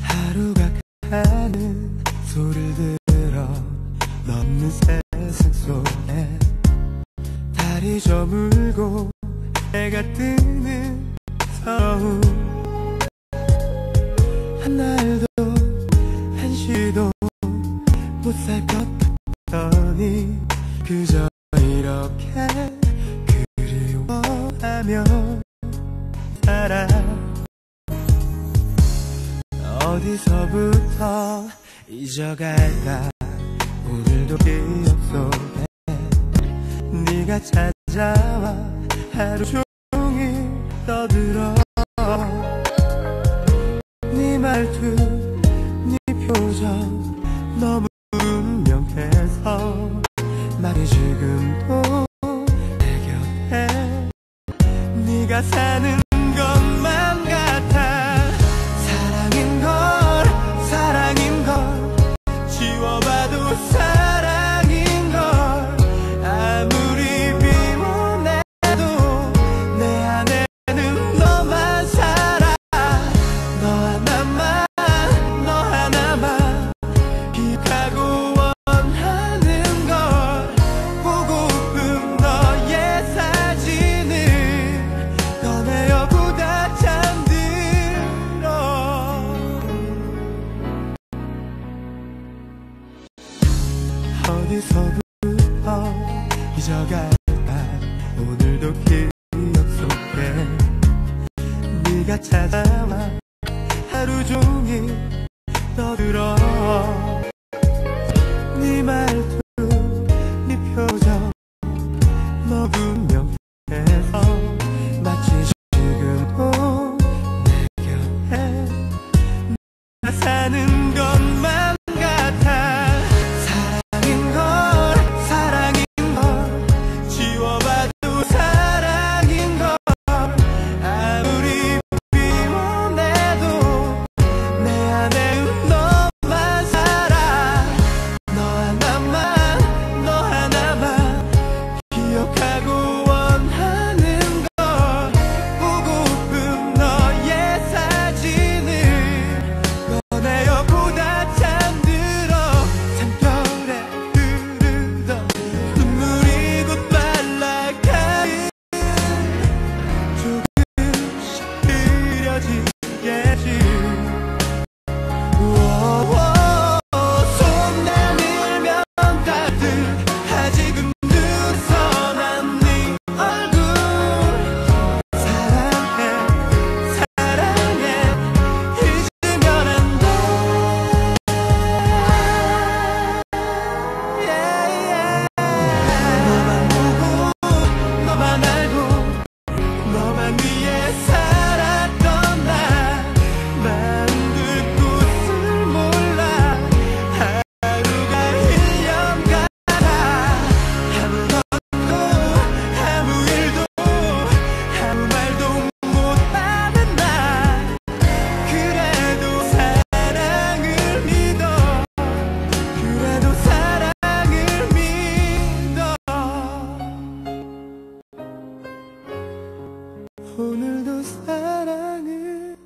하루가 가는 소리로 넓은 세상 속에, 다리 저 물고 해가 뜨는 서울, 한 날도 한시도 못 살 것 같아. 더니 그저 이렇게 그리워하며 살아. 어디서부터 잊어갈까? 오늘도 기억 속에 네가 찾아와 하루 종일 떠들어. 네 말투 efendim 어디서부터 잊어갈까? 오늘도 기억 속에 네가 찾아와 하루 종일 떠들어. 네 말도 오늘도 사랑을